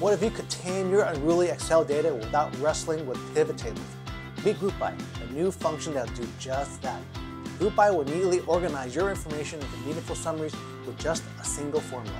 What if you could tame your unruly Excel data without wrestling with pivot tables? Meet GroupBy, a new function that'll do just that. GroupBy will immediately organize your information into meaningful summaries with just a single formula.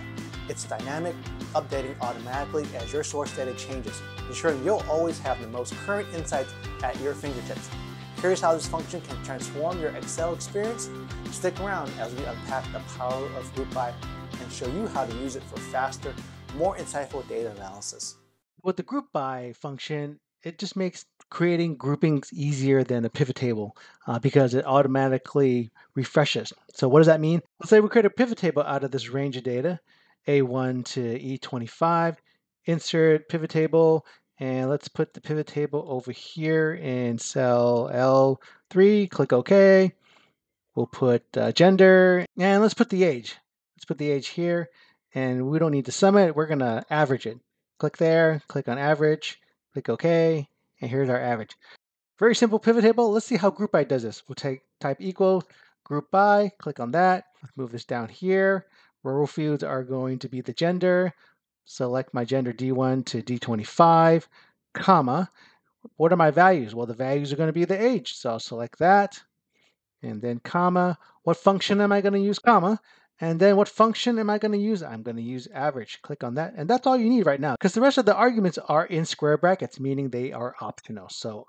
It's dynamic, updating automatically as your source data changes, ensuring you'll always have the most current insights at your fingertips. Curious how this function can transform your Excel experience? Stick around as we unpack the power of GroupBy and show you how to use it for faster, more insightful data analysis. With the group by function, it just makes creating groupings easier than a pivot table uh, because it automatically refreshes. So what does that mean? Let's say we create a pivot table out of this range of data, A1 to E25, insert pivot table, and let's put the pivot table over here in cell L3, click OK. We'll put uh, gender, and let's put the age. Let's put the age here, and we don't need to sum it, we're gonna average it. Click there, click on average, click OK, and here's our average. Very simple pivot table. Let's see how group by does this. We'll take type equal group by, click on that. Let's move this down here. Row fields are going to be the gender. Select my gender D1 to D25, comma. What are my values? Well, the values are going to be the age. So I'll select that and then comma. What function am I going to use, comma? And then what function am I going to use? I'm going to use average. Click on that. And that's all you need right now because the rest of the arguments are in square brackets, meaning they are optional. So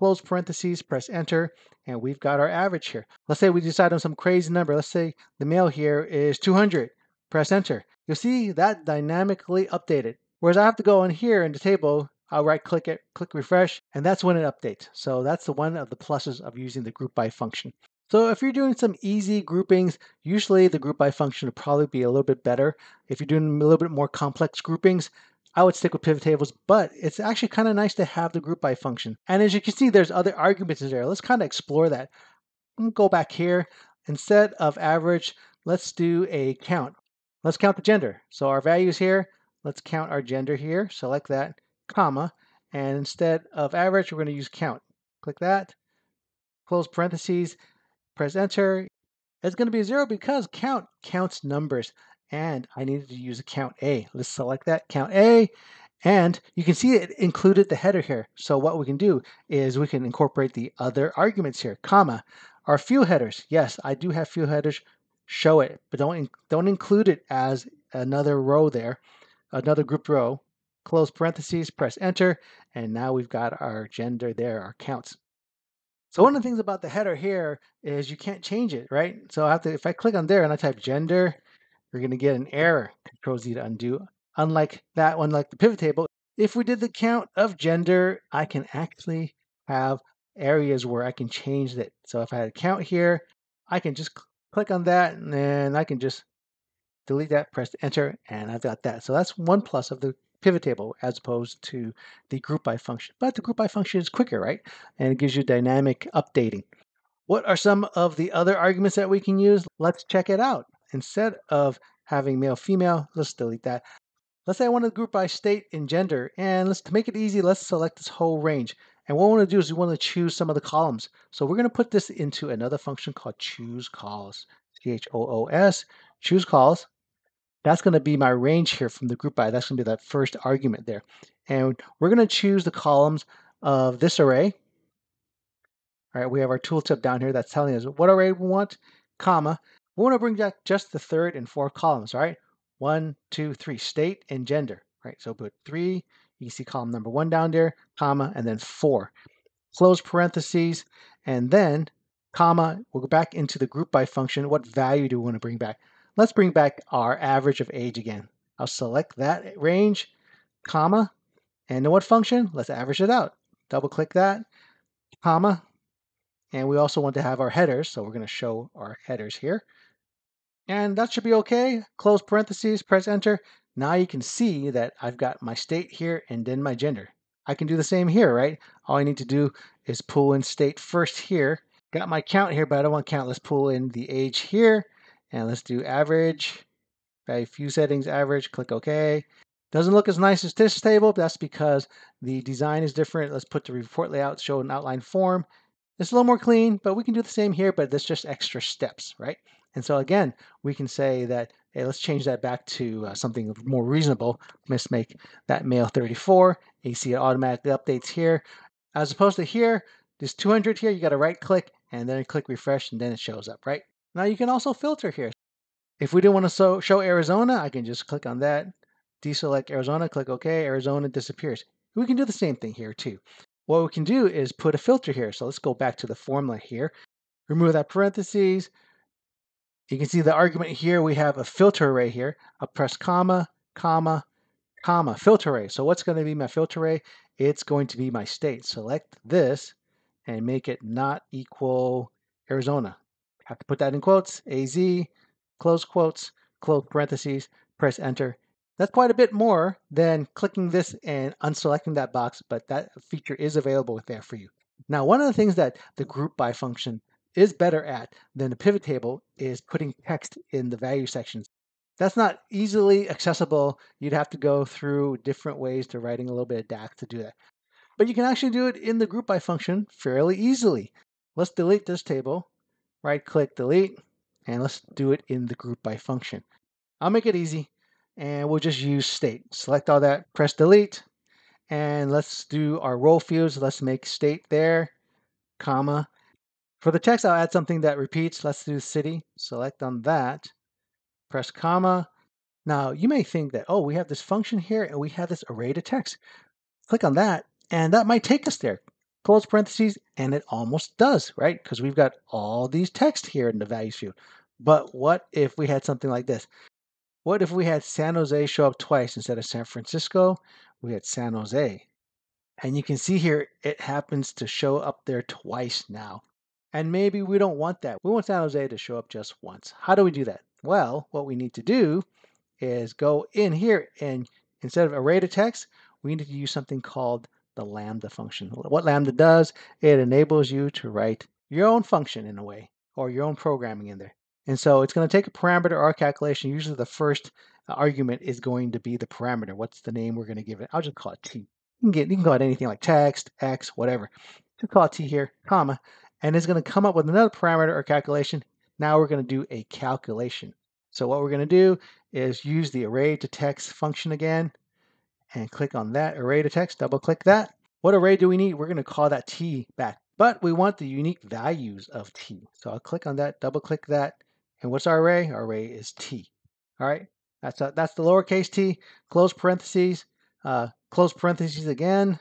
close parentheses, press enter, and we've got our average here. Let's say we decide on some crazy number. Let's say the male here is 200. Press enter. You'll see that dynamically updated. Whereas I have to go in here in the table, I'll right click it, click refresh, and that's when it updates. So that's the one of the pluses of using the group by function. So if you're doing some easy groupings, usually the group by function would probably be a little bit better. If you're doing a little bit more complex groupings, I would stick with pivot tables, but it's actually kind of nice to have the group by function. And as you can see, there's other arguments in there. Let's kind of explore that. Go back here. Instead of average, let's do a count. Let's count the gender. So our values here, let's count our gender here. Select that, comma. And instead of average, we're going to use count. Click that, close parentheses, press enter. It's going to be zero because count counts numbers and I needed to use a count A. Let's select that count A and you can see it included the header here. So what we can do is we can incorporate the other arguments here, comma, our field headers. Yes, I do have field headers. Show it, but don't, don't include it as another row there, another grouped row. Close parentheses, press enter, and now we've got our gender there, our counts. So one of the things about the header here is you can't change it, right? So I have to, if I click on there and I type gender, you're going to get an error. Control Z to undo. Unlike that one, like the pivot table, if we did the count of gender, I can actually have areas where I can change that. So if I had a count here, I can just click on that and then I can just delete that, press enter, and I've got that. So that's one plus of the pivot table as opposed to the group by function. But the group by function is quicker, right? And it gives you dynamic updating. What are some of the other arguments that we can use? Let's check it out. Instead of having male female, let's delete that. Let's say I want to group by state and gender, and let's to make it easy, let's select this whole range. And what we want to do is we want to choose some of the columns. So we're going to put this into another function called CHOOSECOLS. C-H-O-O-S, CHOOSECOLS. That's going to be my range here from the group by. That's going to be that first argument there. And we're going to choose the columns of this array. All right, we have our tooltip down here that's telling us what array we want, comma. We want to bring back just the third and fourth columns, all right? One, two, three, state and gender, right? So put three, you can see column number one down there, comma, and then four. Close parentheses, and then comma, we'll go back into the group by function. What value do we want to bring back? Let's bring back our average of age again. I'll select that range, comma, and what function? Let's average it out. Double click that, comma, and we also want to have our headers, so we're going to show our headers here. And that should be okay. Close parentheses, press enter. Now you can see that I've got my state here and then my gender. I can do the same here, right? All I need to do is pull in state first here. Got my count here, but I don't want count. Let's pull in the age here and let's do average, a few settings, average, click OK. Doesn't look as nice as this table, but that's because the design is different. Let's put the report layout, show an outline form. It's a little more clean, but we can do the same here, but there's just extra steps, right? And so again, we can say that, hey, let's change that back to uh, something more reasonable. Let's make that male 34. You see it automatically updates here. As opposed to here, there's 200 here, you got to right click and then click refresh and then it shows up, right? Now you can also filter here. If we didn't want to so, show Arizona, I can just click on that, deselect Arizona, click OK, Arizona disappears. We can do the same thing here too. What we can do is put a filter here. So let's go back to the formula here. Remove that parentheses. You can see the argument here. We have a filter array here. I'll press comma, comma, comma, filter array. So what's going to be my filter array? It's going to be my state. Select this and make it not equal Arizona. Have to put that in quotes, AZ, close quotes, close parentheses, press enter. That's quite a bit more than clicking this and unselecting that box, but that feature is available there for you. Now, one of the things that the group by function is better at than the pivot table is putting text in the value sections. That's not easily accessible. You'd have to go through different ways to writing a little bit of DAX to do that. But you can actually do it in the group by function fairly easily. Let's delete this table, right click delete, and let's do it in the group by function. I'll make it easy and we'll just use state. Select all that, press delete, and let's do our role fields. Let's make state there, comma. For the text, I'll add something that repeats. Let's do city. Select on that, press comma. Now, you may think that, oh, we have this function here and we have this array to text. Click on that, and that might take us there. Close parentheses, and it almost does, right? Because we've got all these text here in the values field. But what if we had something like this? What if we had San Jose show up twice instead of San Francisco? We had San Jose. And you can see here, it happens to show up there twice now. And maybe we don't want that. We want San Jose to show up just once. How do we do that? Well, what we need to do is go in here and instead of array to text, we need to use something called the lambda function. What lambda does, it enables you to write your own function in a way, or your own programming in there. And so it's going to take a parameter or a calculation. Usually the first uh, argument is going to be the parameter. What's the name we're going to give it? I'll just call it t. You can, get, you can call it anything like text, x, whatever. Just call it t here, comma, and it's going to come up with another parameter or calculation. Now we're going to do a calculation. So what we're going to do is use the array to text function again and click on that array to text, double click that. What array do we need? We're going to call that t back, but we want the unique values of t. So I'll click on that, double click that, and what's our array? Our array is t. All right, that's a, that's the lowercase t. Close parentheses, uh, close parentheses again,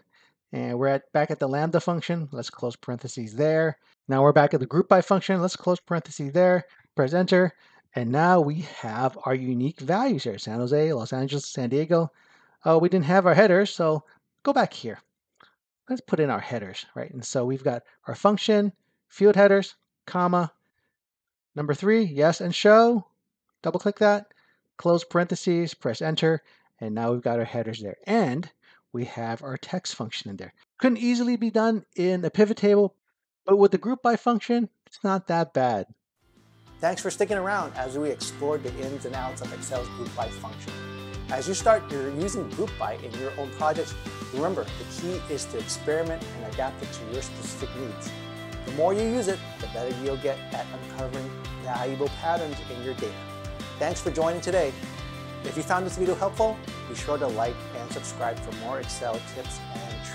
and we're at back at the lambda function. Let's close parentheses there. Now we're back at the group by function. Let's close parentheses there. Press enter, and now we have our unique values here: San Jose, Los Angeles, San Diego. Oh, we didn't have our headers, so go back here. Let's put in our headers, right? And so we've got our function, field headers, comma, Number three, yes and show. Double click that, close parentheses, press enter, and now we've got our headers there. And we have our text function in there. Couldn't easily be done in a pivot table, but with the group by function, it's not that bad. Thanks for sticking around as we explored the ins and outs of Excel's group by function. As you start using group by in your own projects, remember the key is to experiment and adapt it to your specific needs. The more you use it, the better you'll get at uncovering valuable patterns in your data. Thanks for joining today. If you found this video helpful, be sure to like and subscribe for more Excel tips and